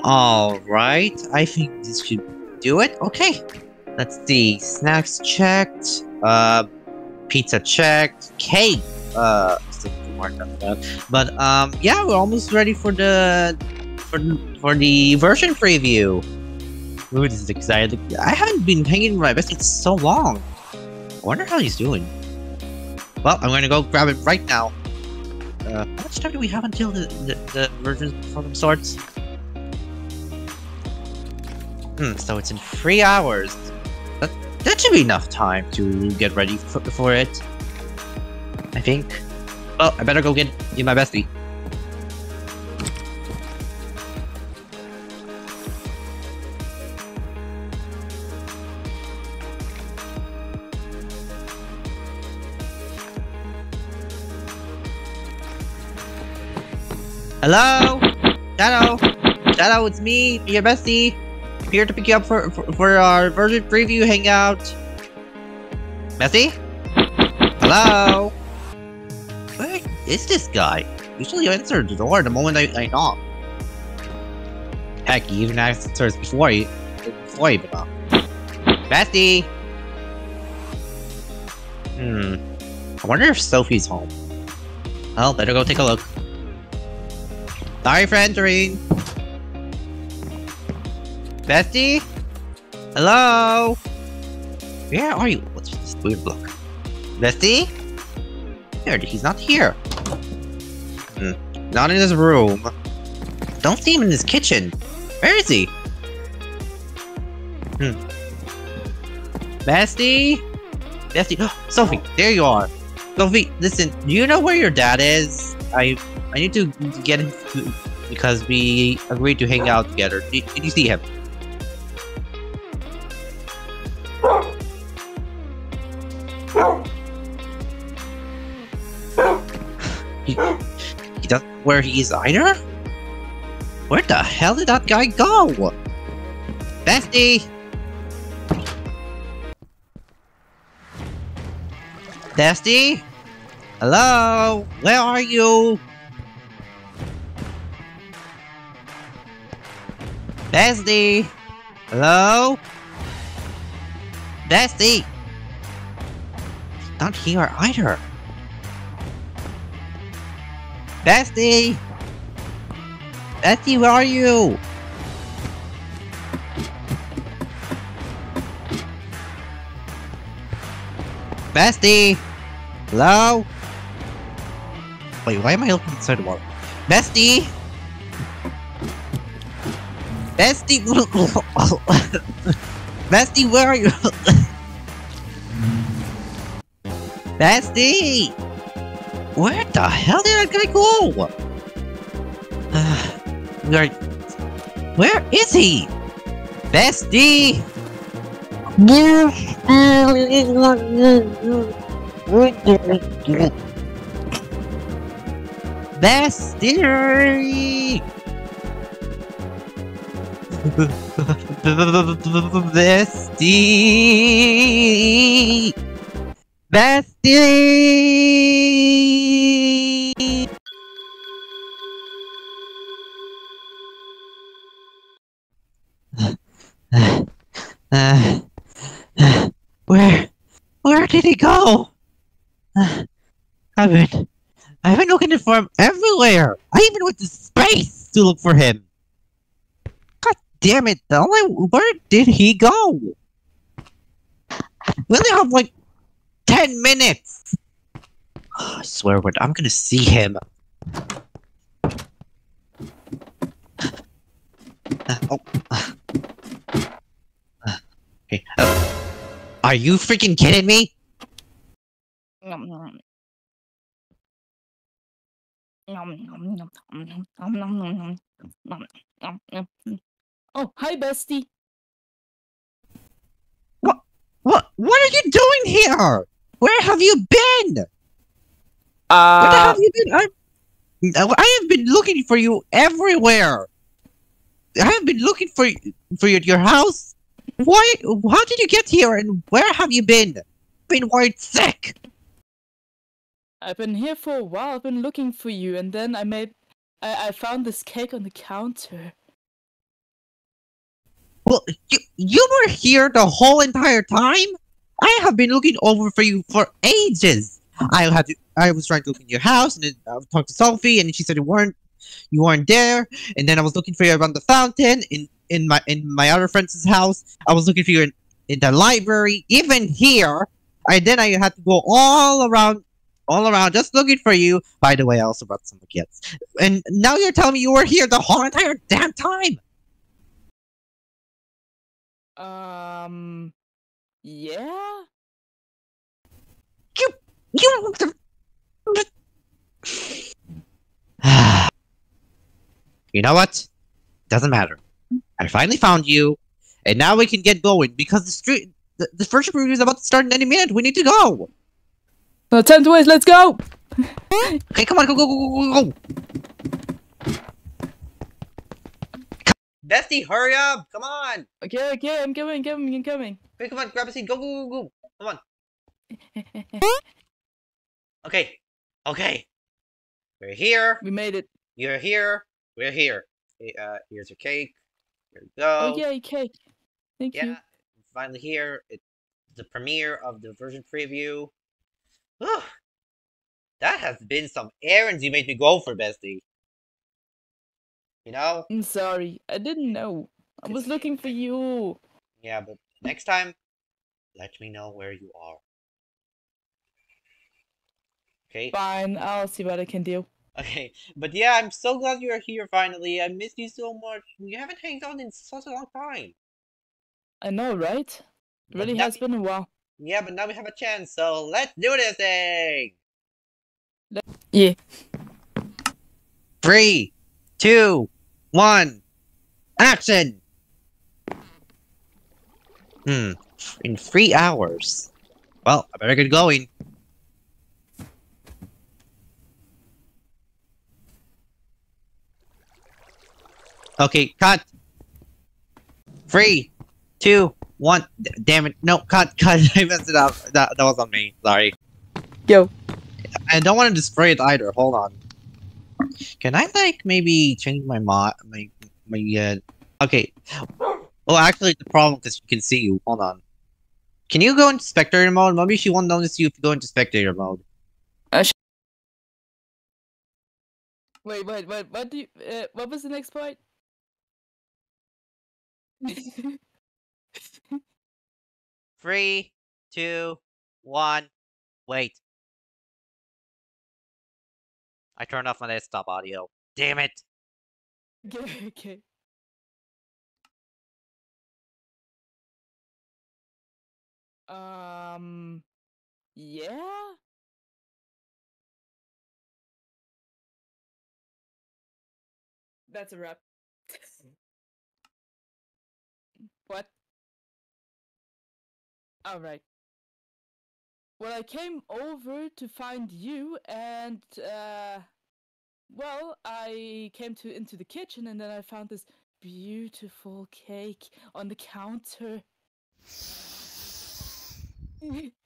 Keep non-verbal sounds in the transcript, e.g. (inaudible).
Alright, I think this should do it. Okay. Let's see. Snacks checked. Uh, pizza checked. Cake. Uh. But um, yeah, we're almost ready for the for for the version preview. Ooh, this is exciting. I haven't been hanging with my bestie in so long. I wonder how he's doing. Well, I'm gonna go grab it right now. Uh, how much time do we have until the, the, the version from sorts? Hmm, so it's in three hours. That, that should be enough time to get ready for, for it. I think. Well, I better go get you my bestie. Hello? Shadow? Shadow, it's me, your bestie. Here to pick you up for, for, for our version preview hangout. Bestie? Hello? Where is this guy? Usually answer the door the moment I, I knock. Heck, he even answers before he, before he knock. Bestie! Hmm. I wonder if Sophie's home. Well, better go take a look. Sorry for entering. Bestie? Hello? Where are you? What's this weird look? Bestie? There, he's not here. Hmm. Not in his room. Don't see him in his kitchen. Where is he? Hmm. Bestie? Bestie? (gasps) Sophie, there you are. Sophie, listen, do you know where your dad is? I I need to get him to, because we agreed to hang out together. Did, did you see him? Where he is either? Where the hell did that guy go? Bestie! Bestie? Hello? Where are you? Bestie! Hello? Bestie! Not here either. Bestie! Bestie, where are you? Bestie! Hello? Wait, why am I looking inside the wall? Bestie! Bestie! (laughs) Bestie, where are you? (laughs) Bestie! Where the hell did that guy go? Uh, where, where is he? Bestie! Bestie! (laughs) Bestie! Bestie! (sighs) where, where did he go? I've been, I've been looking for him everywhere. I even went to space to look for him. God damn it! The only, where did he go? We only have like ten minutes. (sighs) I swear, but I'm gonna see him. (sighs) Uh, oh. Are you freaking kidding me? Nom, nom. Nom, nom, nom, nom, nom, nom, nom, nom, nom, nom, nom, nom. Oh, hi, bestie. What? What What are you doing here? Where have you been? Where the hell Uh, have you been? I, I have been looking for you everywhere. I have been looking for y- for your, your house. Why? How did you get here? And where have you been? Been worried sick. I've been here for a while. I've been looking for you, and then I made, I, I found this cake on the counter. Well, you, you were here the whole entire time? I have been looking over for you for ages. I had to, I was trying to look in your house and then uh, I talked to Sophie and she said you weren't you weren't there. And then I was looking for you around the fountain in in my in my other friend's house. I was looking for you in, in the library, even here. And then I had to go all around all around just looking for you. By the way, I also brought some kids. And now you're telling me you were here the whole entire damn time. Um, yeah. You. you know what? Doesn't matter. I finally found you, and now we can get going because the street, the, the first review is about to start in any minute. We need to go. No time to waste. Let's go. Okay, come on, go, go, go, go, go, go. Bestie, hurry up! Come on! Okay, okay. I'm coming. Coming. I'm coming. Okay, come on, grab a seat. Go, go, go, go. Come on. (laughs) Okay, okay. We're here. we made it. You're here. We're here. Uh, here's your cake. Here you go. Oh yay, cake. Thank Yeah, you. finally here. It's the premiere of the version preview. Whew. That has been some errands you made me go for, bestie. You know? I'm sorry. I didn't know. I was (laughs) looking for you. Yeah, but next time, let me know where you are. Okay? Fine. I'll see what I can do. Okay, but yeah, I'm so glad you're here finally. I missed you so much. We haven't hanged out in such a long time. I know, right? But Really has we- been a while. Yeah, but now we have a chance, so let's do this thing! Yeah. Three, two, one, action! Hmm, in three hours. Well, I better get going. Okay, cut! Three, two, one. D- damn it. No, cut, (laughs) cut. I messed it up. That, that was on me. Sorry. Yo. I don't want to destroy it either. Hold on. Can I like maybe change my mod my my uh okay. Oh actually the problem because she can see you. Hold on. Can you go into spectator mode? Maybe she won't notice you if you go into spectator mode. Wait, wait, wait. What do you? Uh, what was the next part? (laughs) Three, two, one, wait. I turned off my desktop audio. Damn it. (laughs) okay. Um. Yeah. That's a wrap. All right. Well, I came over to find you, and uh, well, I came to into the kitchen, and then I found this beautiful cake on the counter. (laughs)